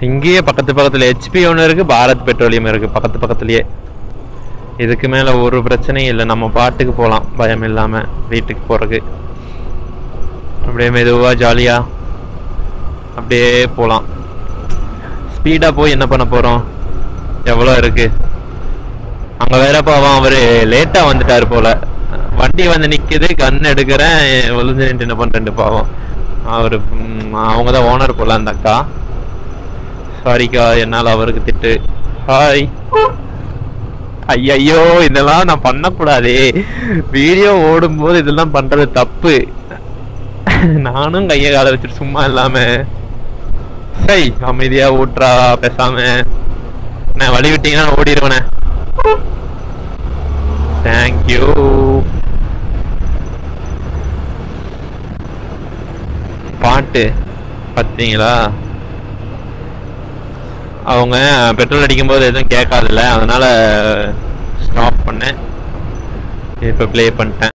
இங்கேயே பக்கத்து பக்கத்தில் ஹெச்பி ஒன்று இருக்குது பாரத் பெட்ரோலியம் இருக்குது பக்கத்து பக்கத்துலேயே. இதுக்கு மேலே ஒரு பிரச்சனையும் இல்லை நம்ம பாட்டுக்கு போகலாம் பயம் இல்லாமல் வீட்டுக்கு போகிறதுக்கு அப்படியே மெதுவாக ஜாலியாக அப்படியே போகலாம் ஸ்பீடாக போய் என்ன பண்ண போகிறோம் எவ்வளோ இருக்குது அங்கே வேற பாவம் அவர் லேட்டாக வந்துட்டார் போல. வண்டி வந்து நிற்குது கன் எடுக்கிறேன் ஒளிஞ்சு நின்று என்ன பண்றேன் பாவம். அவர் அவங்க தான் ஓனர் போல அந்த அக்கா. சாரிக்கா என்னால அவருக்கு திட்டு. ஹாய். ஐயையோ இதெல்லாம் நான் பண்ணக்கூடாதே. வீடியோ ஓடும்போது இதெல்லாம் பண்றது தப்பு. நானும் கையை கால வச்சுட்டு சும்மா இல்லாம. சை அமைதியா ஊட்டுறா பேசாம. நான் வழி விட்டீங்கன்னா நான் ஓடிடுவேனே தேங்க்யூ பாட்டு பார்த்தீங்களா அவங்க பெட்ரோல் அடிக்கும்போது எதுவும் கேட்காதில்ல அதனால் ஸ்டாப் பண்ணேன். இப்போ ப்ளே பண்ணிட்டேன்.